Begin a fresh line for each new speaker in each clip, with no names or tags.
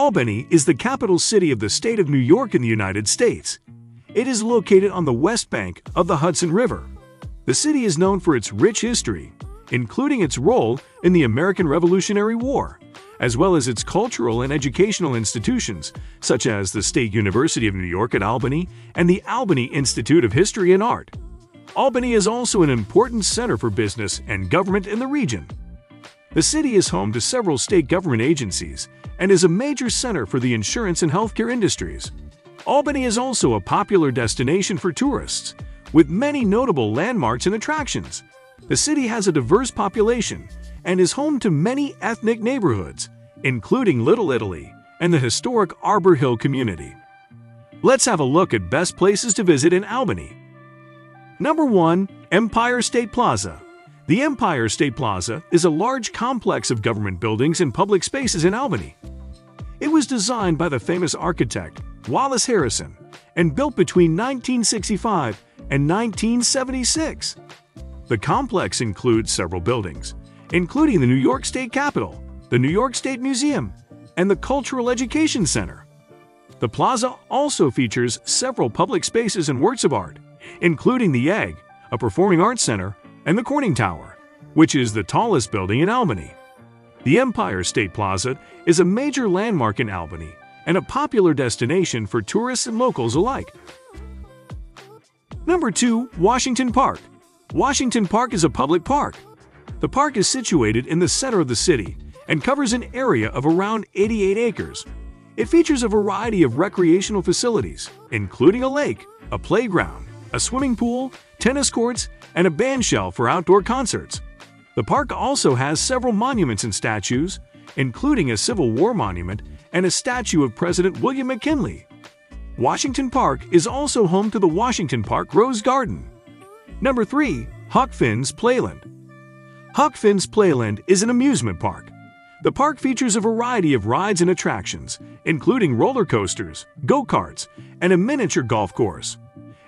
Albany is the capital city of the state of New York in the United States. It is located on the west bank of the Hudson River. The city is known for its rich history, including its role in the American Revolutionary War, as well as its cultural and educational institutions, such as the State University of New York at Albany and the Albany Institute of History and Art. Albany is also an important center for business and government in the region. The city is home to several state government agencies and is a major center for the insurance and healthcare industries. Albany is also a popular destination for tourists, with many notable landmarks and attractions. The city has a diverse population and is home to many ethnic neighborhoods, including Little Italy and the historic Arbor Hill community. Let's have a look at best places to visit in Albany. Number 1. Empire State Plaza the Empire State Plaza is a large complex of government buildings and public spaces in Albany. It was designed by the famous architect Wallace Harrison and built between 1965 and 1976. The complex includes several buildings, including the New York State Capitol, the New York State Museum, and the Cultural Education Center. The plaza also features several public spaces and works of art, including the Egg, a performing arts center, and the Corning Tower, which is the tallest building in Albany. The Empire State Plaza is a major landmark in Albany and a popular destination for tourists and locals alike. Number 2. Washington Park Washington Park is a public park. The park is situated in the center of the city and covers an area of around 88 acres. It features a variety of recreational facilities, including a lake, a playground, a swimming pool, tennis courts, and a bandshell for outdoor concerts. The park also has several monuments and statues, including a Civil War monument and a statue of President William McKinley. Washington Park is also home to the Washington Park Rose Garden. Number 3. Huck Finn's Playland Huck Finn's Playland is an amusement park. The park features a variety of rides and attractions, including roller coasters, go-karts, and a miniature golf course.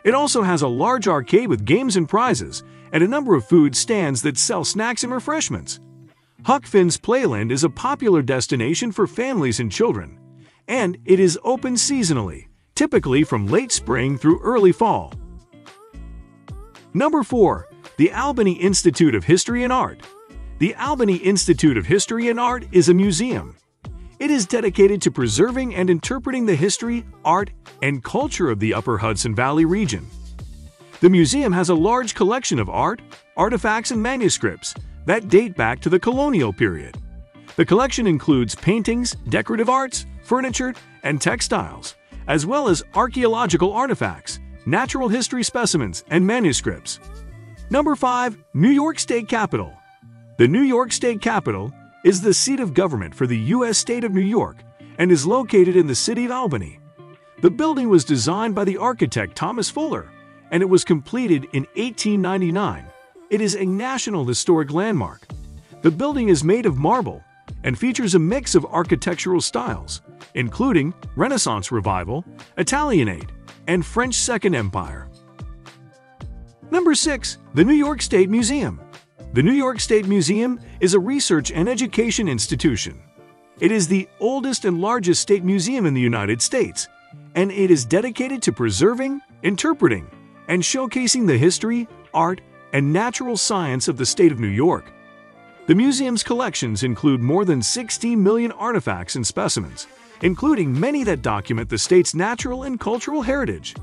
It also has a large arcade with games and prizes, and a number of food stands that sell snacks and refreshments. Huck Finn's Playland is a popular destination for families and children, and it is open seasonally, typically from late spring through early fall. Number 4. The Albany Institute of History and Art The Albany Institute of History and Art is a museum. It is dedicated to preserving and interpreting the history, art, and culture of the Upper Hudson Valley region. The museum has a large collection of art, artifacts, and manuscripts that date back to the colonial period. The collection includes paintings, decorative arts, furniture, and textiles, as well as archaeological artifacts, natural history specimens, and manuscripts. Number 5. New York State Capitol The New York State Capitol is the seat of government for the U.S. state of New York and is located in the city of Albany. The building was designed by the architect Thomas Fuller, and it was completed in 1899. It is a National Historic Landmark. The building is made of marble and features a mix of architectural styles, including Renaissance Revival, Italianate, and French Second Empire. Number 6. The New York State Museum the New York State Museum is a research and education institution. It is the oldest and largest state museum in the United States, and it is dedicated to preserving, interpreting, and showcasing the history, art, and natural science of the state of New York. The museum's collections include more than 16 million artifacts and specimens, including many that document the state's natural and cultural heritage.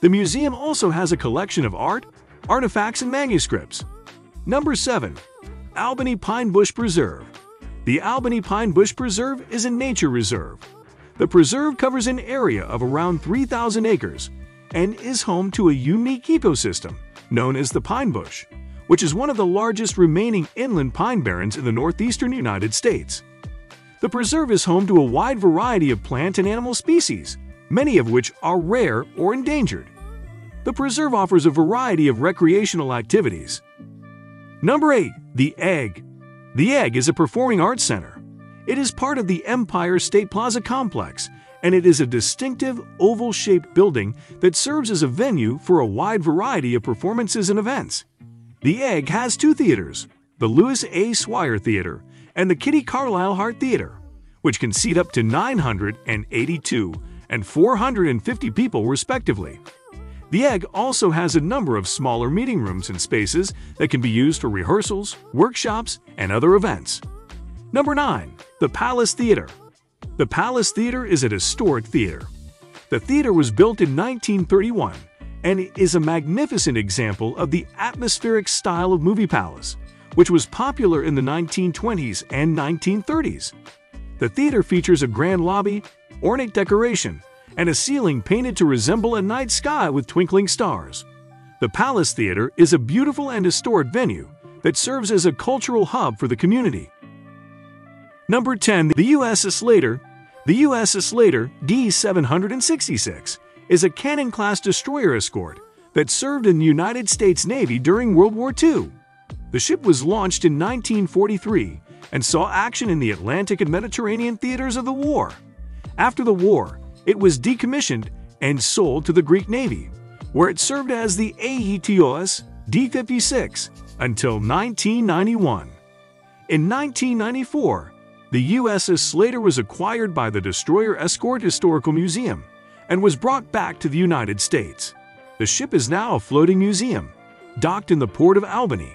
The museum also has a collection of art, artifacts, and manuscripts, Number 7. Albany Pine Bush Preserve The Albany Pine Bush Preserve is a nature reserve. The preserve covers an area of around 3,000 acres and is home to a unique ecosystem known as the pine bush, which is one of the largest remaining inland pine barrens in the northeastern United States. The preserve is home to a wide variety of plant and animal species, many of which are rare or endangered. The preserve offers a variety of recreational activities, Number 8. The Egg The Egg is a performing arts center. It is part of the Empire State Plaza complex, and it is a distinctive oval-shaped building that serves as a venue for a wide variety of performances and events. The Egg has two theaters, the Lewis A. Swyer Theater and the Kitty Carlisle Hart Theater, which can seat up to 982 and 450 people respectively. The Egg also has a number of smaller meeting rooms and spaces that can be used for rehearsals, workshops, and other events. Number 9. The Palace Theater The Palace Theater is a historic theater. The theater was built in 1931 and is a magnificent example of the atmospheric style of movie palace, which was popular in the 1920s and 1930s. The theater features a grand lobby, ornate decoration, and a ceiling painted to resemble a night sky with twinkling stars. The Palace Theater is a beautiful and historic venue that serves as a cultural hub for the community. Number 10. The USS Slater The USS Slater D-766 is a Cannon-class destroyer escort that served in the United States Navy during World War II. The ship was launched in 1943 and saw action in the Atlantic and Mediterranean theaters of the war. After the war, it was decommissioned and sold to the Greek Navy, where it served as the Aetios D-56 until 1991. In 1994, the USS Slater was acquired by the Destroyer Escort Historical Museum and was brought back to the United States. The ship is now a floating museum, docked in the port of Albany,